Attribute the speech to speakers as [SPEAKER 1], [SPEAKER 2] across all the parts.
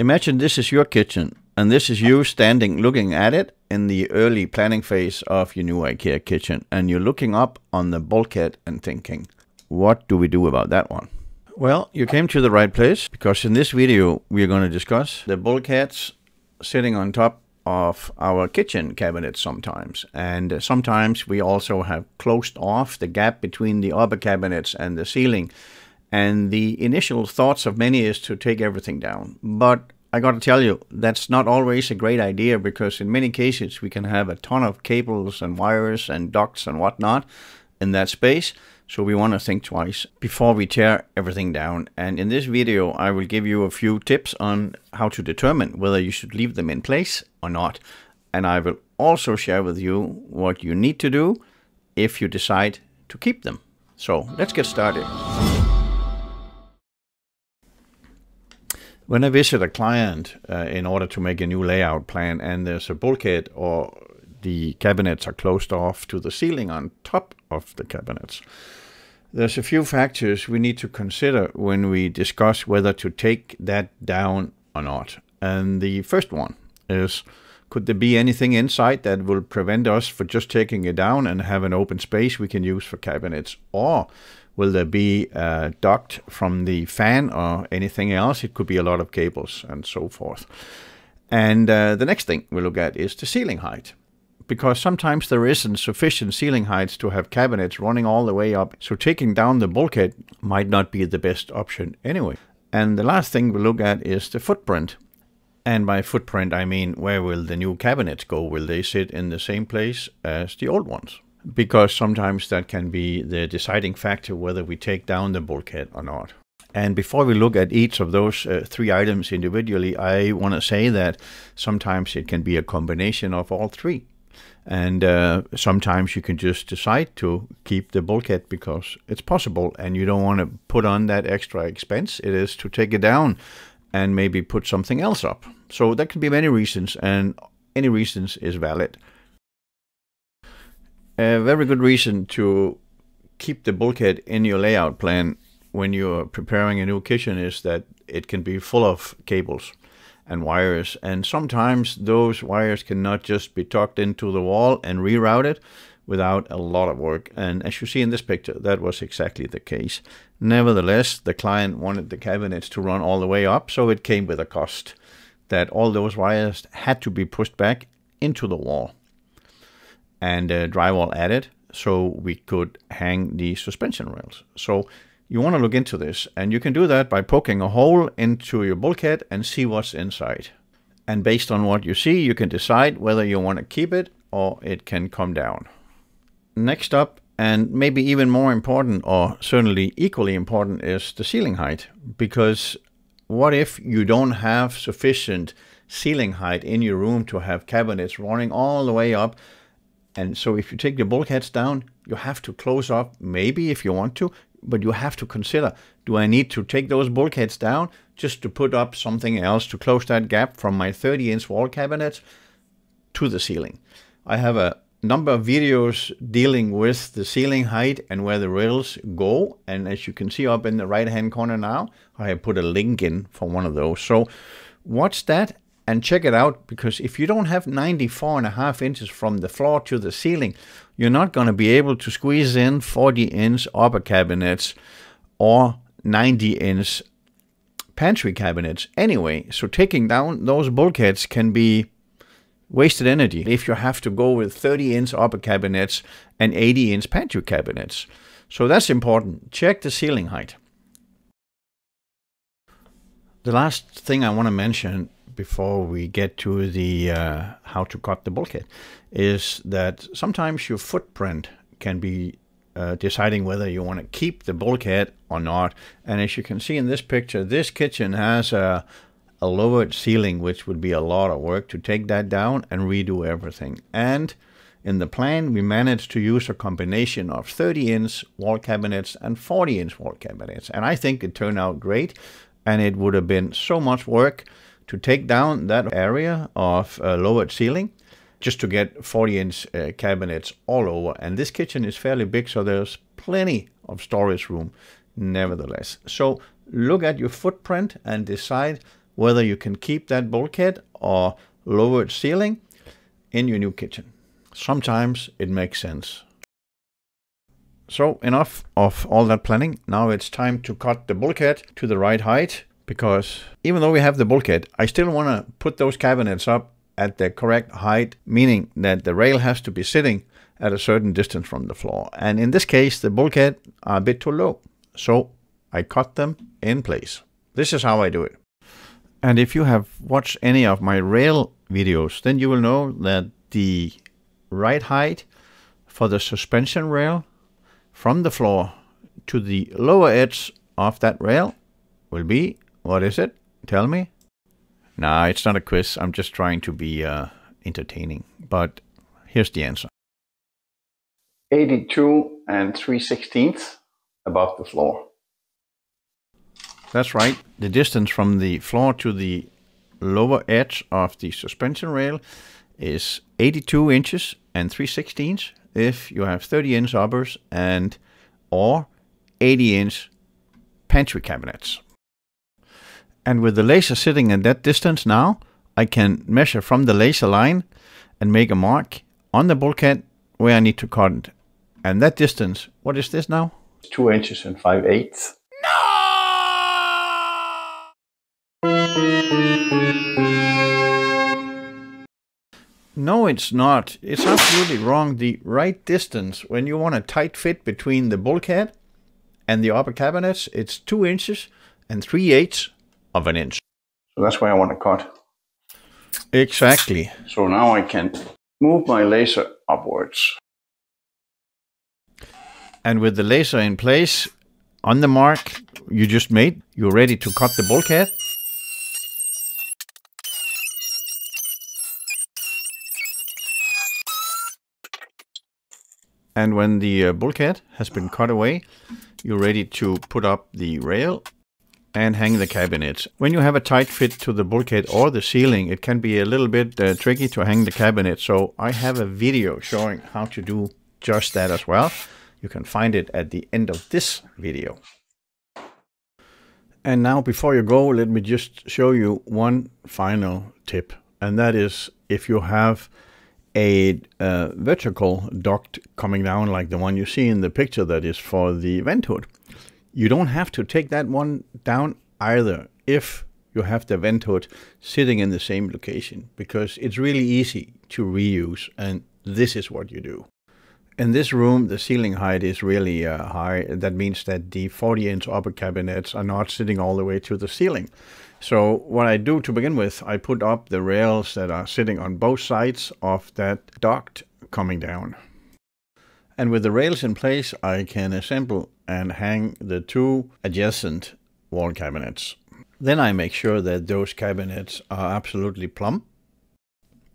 [SPEAKER 1] Imagine this is your kitchen and this is you standing looking at it in the early planning phase of your new IKEA kitchen and you're looking up on the bulkhead and thinking, what do we do about that one? Well, you came to the right place because in this video we're going to discuss the bulkheads sitting on top of our kitchen cabinets sometimes. And sometimes we also have closed off the gap between the upper cabinets and the ceiling. And the initial thoughts of many is to take everything down. But I got to tell you, that's not always a great idea because in many cases we can have a ton of cables and wires and ducts and whatnot in that space. So we want to think twice before we tear everything down. And in this video, I will give you a few tips on how to determine whether you should leave them in place or not. And I will also share with you what you need to do if you decide to keep them. So let's get started. When I visit a client uh, in order to make a new layout plan and there's a bulkhead or the cabinets are closed off to the ceiling on top of the cabinets, there's a few factors we need to consider when we discuss whether to take that down or not. And the first one is could there be anything inside that will prevent us from just taking it down and have an open space we can use for cabinets? Or Will there be a duct from the fan or anything else? It could be a lot of cables and so forth. And uh, the next thing we look at is the ceiling height. Because sometimes there isn't sufficient ceiling heights to have cabinets running all the way up, so taking down the bulkhead might not be the best option anyway. And the last thing we look at is the footprint. And by footprint, I mean where will the new cabinets go? Will they sit in the same place as the old ones? Because sometimes that can be the deciding factor whether we take down the bulkhead or not. And before we look at each of those uh, three items individually, I want to say that sometimes it can be a combination of all three. And uh, sometimes you can just decide to keep the bulkhead because it's possible and you don't want to put on that extra expense. It is to take it down and maybe put something else up. So there can be many reasons, and any reasons is valid. A very good reason to keep the bulkhead in your layout plan when you're preparing a new kitchen is that it can be full of cables and wires. And sometimes those wires cannot just be tucked into the wall and rerouted without a lot of work. And as you see in this picture that was exactly the case. Nevertheless the client wanted the cabinets to run all the way up so it came with a cost that all those wires had to be pushed back into the wall and uh, drywall added so we could hang the suspension rails. So you want to look into this and you can do that by poking a hole into your bulkhead and see what's inside. And based on what you see, you can decide whether you want to keep it or it can come down. Next up, and maybe even more important, or certainly equally important, is the ceiling height. Because what if you don't have sufficient ceiling height in your room to have cabinets running all the way up and so if you take the bulkheads down, you have to close off, maybe if you want to, but you have to consider, do I need to take those bulkheads down just to put up something else to close that gap from my 30 inch wall cabinets to the ceiling? I have a number of videos dealing with the ceiling height and where the rails go. And as you can see up in the right hand corner now, I have put a link in for one of those. So watch that and check it out because if you don't have 94 and a half inches from the floor to the ceiling, you're not going to be able to squeeze in 40 inch upper cabinets or 90 inch pantry cabinets anyway. So taking down those bulkheads can be wasted energy if you have to go with 30 inch upper cabinets and 80 inch pantry cabinets. So that's important. Check the ceiling height. The last thing I want to mention before we get to the uh, how to cut the bulkhead is that sometimes your footprint can be uh, deciding whether you want to keep the bulkhead or not. And as you can see in this picture, this kitchen has a, a lowered ceiling, which would be a lot of work to take that down and redo everything. And in the plan, we managed to use a combination of 30 inch wall cabinets and 40 inch wall cabinets. And I think it turned out great. And it would have been so much work to take down that area of uh, lowered ceiling just to get 40 inch uh, cabinets all over. And this kitchen is fairly big, so there's plenty of storage room nevertheless. So look at your footprint and decide whether you can keep that bulkhead or lowered ceiling in your new kitchen. Sometimes it makes sense. So enough of all that planning. Now it's time to cut the bulkhead to the right height because even though we have the bulkhead, I still want to put those cabinets up at the correct height, meaning that the rail has to be sitting at a certain distance from the floor. And in this case, the bulkhead are a bit too low. So I cut them in place. This is how I do it. And if you have watched any of my rail videos, then you will know that the right height for the suspension rail from the floor to the lower edge of that rail will be, what is it? Tell me. Nah, it's not a quiz. I'm just trying to be uh, entertaining. But here's the answer. 82 and 3 16ths above the floor. That's right. The distance from the floor to the lower edge of the suspension rail is 82 inches and 3 16ths if you have 30 inch uppers and or 80 inch pantry cabinets. And with the laser sitting at that distance now, I can measure from the laser line and make a mark on the bulkhead where I need to cut it. And that distance, what is this now? 2 inches and 5 eighths. No, it's not. It's absolutely wrong. The right distance, when you want a tight fit between the bulkhead and the upper cabinets, it's 2 inches and 3 eighths of an inch. So that's where I want to cut. Exactly. So now I can move my laser upwards. And with the laser in place, on the mark you just made, you're ready to cut the bulkhead. And when the uh, bulkhead has been cut away, you're ready to put up the rail and hang the cabinets. When you have a tight fit to the bulkhead or the ceiling, it can be a little bit uh, tricky to hang the cabinet. So I have a video showing how to do just that as well. You can find it at the end of this video. And now before you go, let me just show you one final tip. And that is if you have a uh, vertical duct coming down like the one you see in the picture that is for the vent hood. You don't have to take that one down either if you have the vent hood sitting in the same location because it's really easy to reuse and this is what you do. In this room, the ceiling height is really uh, high. That means that the 40 inch upper cabinets are not sitting all the way to the ceiling. So what I do to begin with, I put up the rails that are sitting on both sides of that duct coming down. And with the rails in place, I can assemble and hang the two adjacent wall cabinets. Then I make sure that those cabinets are absolutely plumb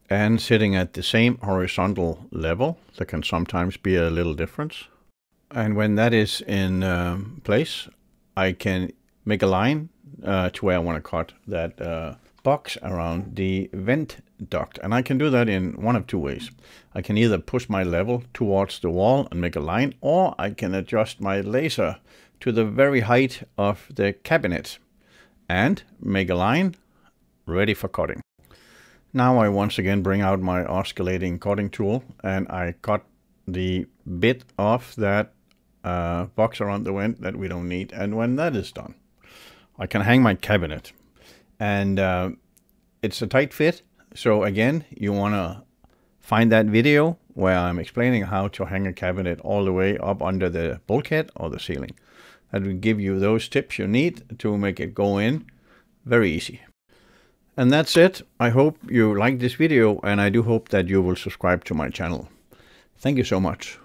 [SPEAKER 1] and sitting at the same horizontal level. There can sometimes be a little difference. And when that is in um, place, I can make a line uh, to where I want to cut that uh, box around the vent duct. And I can do that in one of two ways. I can either push my level towards the wall and make a line, or I can adjust my laser to the very height of the cabinet and make a line ready for cutting. Now I once again bring out my oscillating cutting tool and I cut the bit off that uh, box around the vent that we don't need. And when that is done, I can hang my cabinet. And uh, it's a tight fit. So again, you want to find that video where I'm explaining how to hang a cabinet all the way up under the bulkhead or the ceiling. That will give you those tips you need to make it go in very easy. And that's it. I hope you liked this video and I do hope that you will subscribe to my channel. Thank you so much.